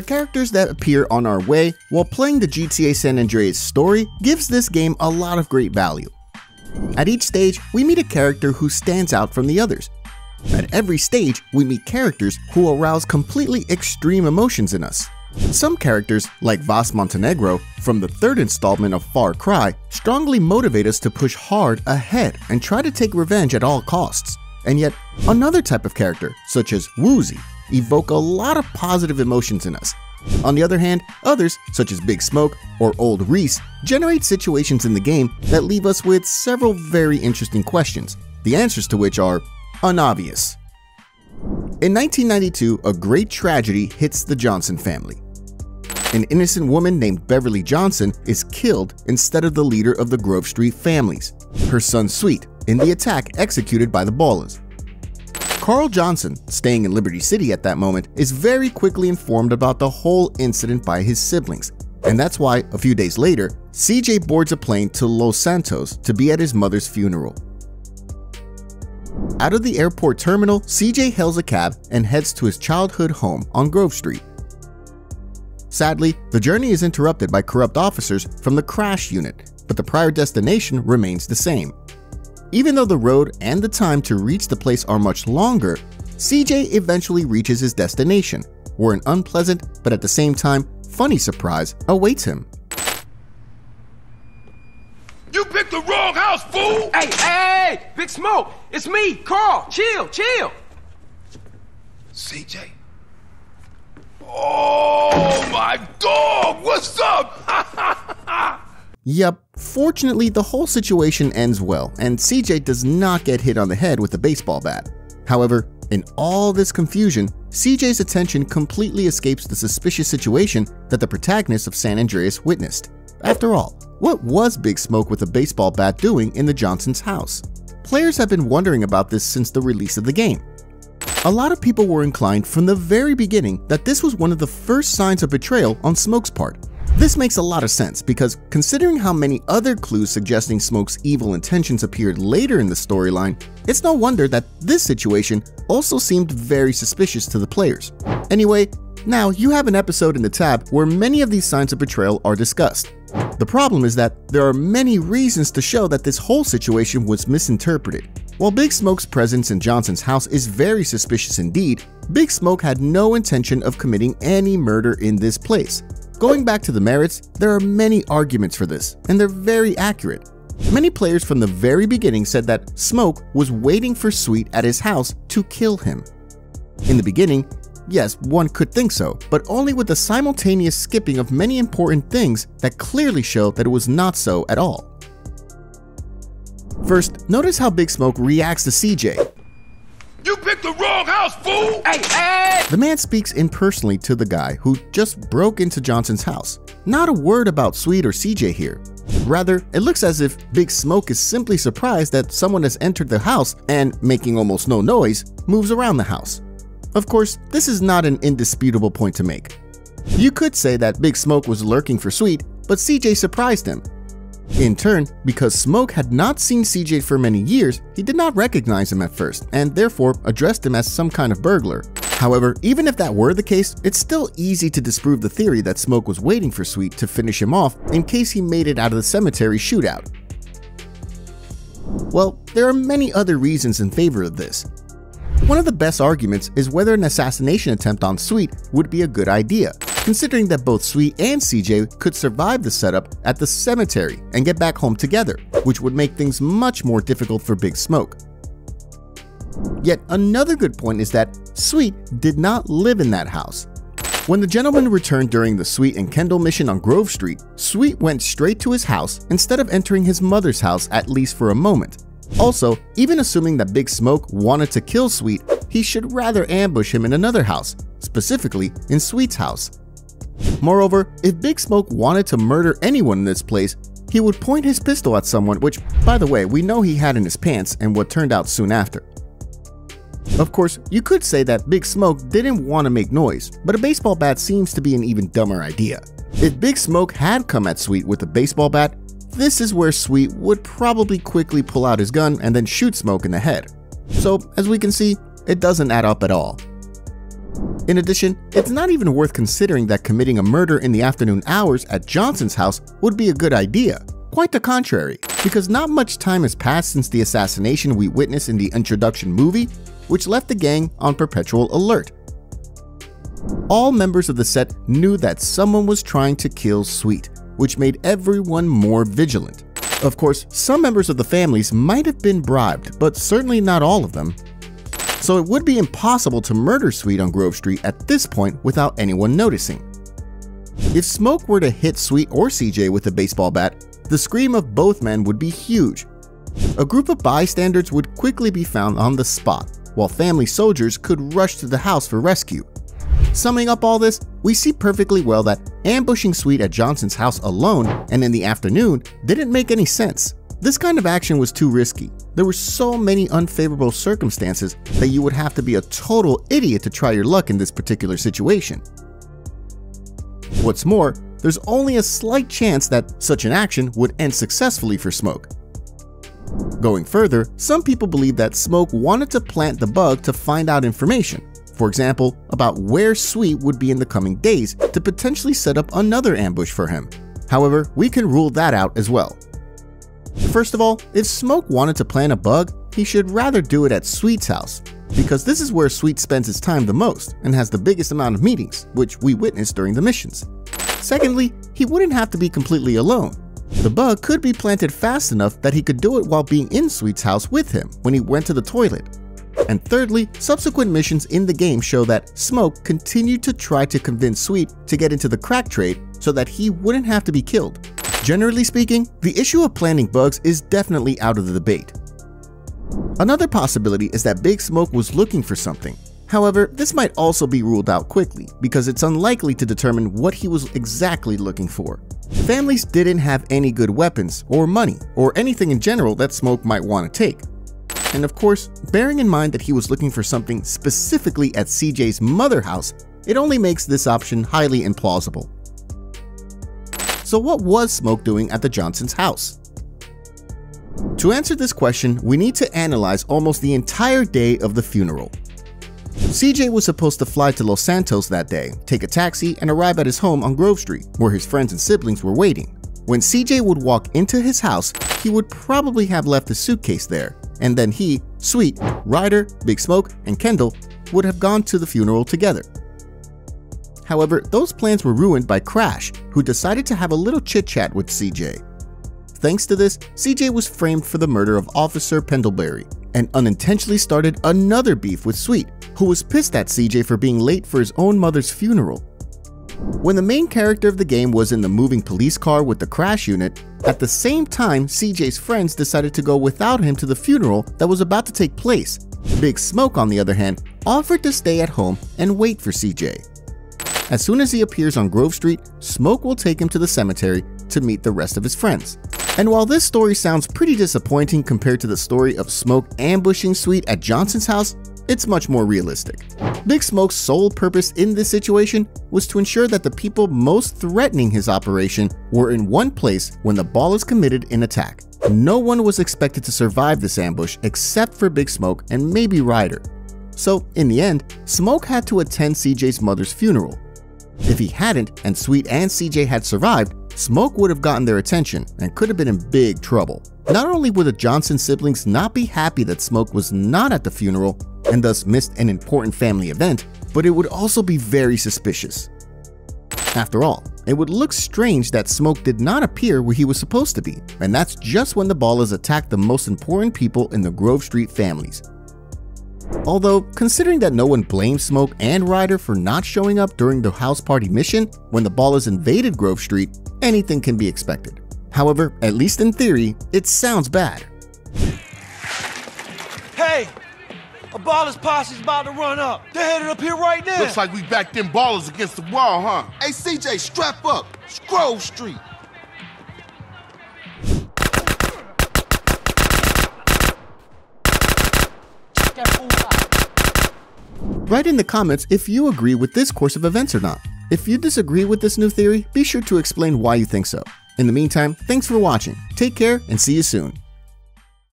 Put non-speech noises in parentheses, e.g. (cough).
The characters that appear on our way while playing the GTA San Andreas story gives this game a lot of great value. At each stage, we meet a character who stands out from the others. At every stage, we meet characters who arouse completely extreme emotions in us. Some characters, like Vaas Montenegro from the third installment of Far Cry, strongly motivate us to push hard ahead and try to take revenge at all costs. And yet, another type of character, such as Woozie, evoke a lot of positive emotions in us. On the other hand, others, such as Big Smoke or Old Reece, generate situations in the game that leave us with several very interesting questions, the answers to which are unobvious. In 1992, a great tragedy hits the Johnson family. An innocent woman named Beverly Johnson is killed instead of the leader of the Grove Street families, her son Sweet, in the attack executed by the Ballas. Carl Johnson, staying in Liberty City at that moment, is very quickly informed about the whole incident by his siblings, and that's why, a few days later, CJ boards a plane to Los Santos to be at his mother's funeral. Out of the airport terminal, CJ hails a cab and heads to his childhood home on Grove Street. Sadly, the journey is interrupted by corrupt officers from the crash unit, but the prior destination remains the same. Even though the road and the time to reach the place are much longer, CJ eventually reaches his destination, where an unpleasant but at the same time funny surprise awaits him. You picked the wrong house, fool! Hey, hey, hey, Big Smoke, it's me, Carl. Chill, chill. CJ? Oh, my dog! What's up? (laughs) Yep, fortunately, the whole situation ends well, and CJ does not get hit on the head with a baseball bat. However, in all this confusion, CJ's attention completely escapes the suspicious situation that the protagonist of San Andreas witnessed. After all, what was Big Smoke with a baseball bat doing in the Johnsons' house? Players have been wondering about this since the release of the game. A lot of people were inclined from the very beginning that this was one of the first signs of betrayal on Smoke's part. This makes a lot of sense because considering how many other clues suggesting Smoke's evil intentions appeared later in the storyline, it's no wonder that this situation also seemed very suspicious to the players. Anyway, now you have an episode in the tab where many of these signs of betrayal are discussed. The problem is that there are many reasons to show that this whole situation was misinterpreted. While Big Smoke's presence in Johnson's house is very suspicious indeed, Big Smoke had no intention of committing any murder in this place. Going back to the merits, there are many arguments for this, and they're very accurate. Many players from the very beginning said that Smoke was waiting for Sweet at his house to kill him. In the beginning, yes, one could think so, but only with the simultaneous skipping of many important things that clearly show that it was not so at all. First, notice how Big Smoke reacts to CJ. You picked the wrong house, fool! Hey, hey. The man speaks impersonally to the guy who just broke into Johnson's house. Not a word about Sweet or CJ here. Rather, it looks as if Big Smoke is simply surprised that someone has entered the house and, making almost no noise, moves around the house. Of course, this is not an indisputable point to make. You could say that Big Smoke was lurking for Sweet, but CJ surprised him. In turn, because Smoke had not seen CJ for many years, he did not recognize him at first, and therefore addressed him as some kind of burglar. However, even if that were the case, it's still easy to disprove the theory that Smoke was waiting for Sweet to finish him off in case he made it out of the cemetery shootout. Well, there are many other reasons in favor of this. One of the best arguments is whether an assassination attempt on Sweet would be a good idea, considering that both Sweet and CJ could survive the setup at the cemetery and get back home together, which would make things much more difficult for Big Smoke. Yet another good point is that Sweet did not live in that house. When the gentleman returned during the Sweet and Kendl mission on Grove Street, Sweet went straight to his house instead of entering his mother's house at least for a moment. Also, even assuming that Big Smoke wanted to kill Sweet, he should rather ambush him in another house, specifically in Sweet's house. Moreover, if Big Smoke wanted to murder anyone in this place, he would point his pistol at someone, which, by the way, we know he had in his pants and what turned out soon after. Of course, you could say that Big Smoke didn't want to make noise, but a baseball bat seems to be an even dumber idea. If Big Smoke had come at Sweet with a baseball bat, this is where Sweet would probably quickly pull out his gun and then shoot Smoke in the head. So, as we can see, it doesn't add up at all. In addition, it's not even worth considering that committing a murder in the afternoon hours at Johnson's house would be a good idea. Quite the contrary, because not much time has passed since the assassination we witnessed in the introduction movie, which left the gang on perpetual alert. All members of the set knew that someone was trying to kill Sweet, which made everyone more vigilant. Of course, some members of the families might have been bribed, but certainly not all of them. So it would be impossible to murder Sweet on Grove Street at this point without anyone noticing. If Smoke were to hit Sweet or CJ with a baseball bat, the scream of both men would be huge. A group of bystanders would quickly be found on the spot, while family soldiers could rush to the house for rescue. Summing up all this, we see perfectly well that ambushing Sweet at Johnson's house alone and in the afternoon didn't make any sense. This kind of action was too risky. There were so many unfavorable circumstances that you would have to be a total idiot to try your luck in this particular situation. What's more, there's only a slight chance that such an action would end successfully for Smoke. Going further, some people believe that Smoke wanted to plant the bug to find out information, for example, about where Sweet would be in the coming days to potentially set up another ambush for him. However, we can rule that out as well. First of all, if Smoke wanted to plant a bug, he should rather do it at Sweet's house, because this is where Sweet spends his time the most and has the biggest amount of meetings, which we witnessed during the missions. Secondly, he wouldn't have to be completely alone. The bug could be planted fast enough that he could do it while being in Sweet's house with him when he went to the toilet, and thirdly, subsequent missions in the game show that Smoke continued to try to convince Sweet to get into the crack trade so that he wouldn't have to be killed. Generally speaking, the issue of planting bugs is definitely out of the debate. Another possibility is that Big Smoke was looking for something. However, this might also be ruled out quickly because it's unlikely to determine what he was exactly looking for. Families didn't have any good weapons or money or anything in general that Smoke might want to take. And of course, bearing in mind that he was looking for something specifically at CJ's mother house, it only makes this option highly implausible. So what was Smoke doing at the Johnsons' house? To answer this question, we need to analyze almost the entire day of the funeral. CJ was supposed to fly to Los Santos that day, take a taxi, and arrive at his home on Grove Street, where his friends and siblings were waiting. When CJ would walk into his house, he would probably have left his suitcase there, and then he, Sweet, Ryder, Big Smoke, and Kendl would have gone to the funeral together. However, those plans were ruined by Crash, who decided to have a little chit chat with CJ. Thanks to this, CJ was framed for the murder of Officer Pendlebury and unintentionally started another beef with Sweet, who was pissed at CJ for being late for his own mother's funeral. When the main character of the game was in the moving police car with the crash unit, at the same time CJ's friends decided to go without him to the funeral that was about to take place. Big Smoke, on the other hand, offered to stay at home and wait for CJ. As soon as he appears on Grove Street, Smoke will take him to the cemetery to meet the rest of his friends. And while this story sounds pretty disappointing compared to the story of Smoke ambushing Sweet at Johnson's house, it's much more realistic. Big Smoke's sole purpose in this situation was to ensure that the people most threatening his operation were in one place when the Ballas committed in attack. No one was expected to survive this ambush except for Big Smoke and maybe Ryder. So, in the end, Smoke had to attend CJ's mother's funeral. If he hadn't, and Sweet and CJ had survived, Smoke would have gotten their attention and could have been in big trouble. Not only would the Johnson siblings not be happy that Smoke was not at the funeral, and thus missed an important family event, but it would also be very suspicious. After all, it would look strange that Smoke did not appear where he was supposed to be, and that's just when the Ballas attacked the most important people in the Grove Street families. Although, considering that no one blamed Smoke and Ryder for not showing up during the house party mission when the Ballas invaded Grove Street, anything can be expected. However, at least in theory, it sounds bad. A Ballas posse's about to run up. They're headed up here right now. Looks like we backed them Ballas against the wall, huh? Hey, CJ, strap up. It's Grove Street. Write in the comments if you agree with this course of events or not. If you disagree with this new theory, be sure to explain why you think so. In the meantime, thanks for watching, take care, and see you soon.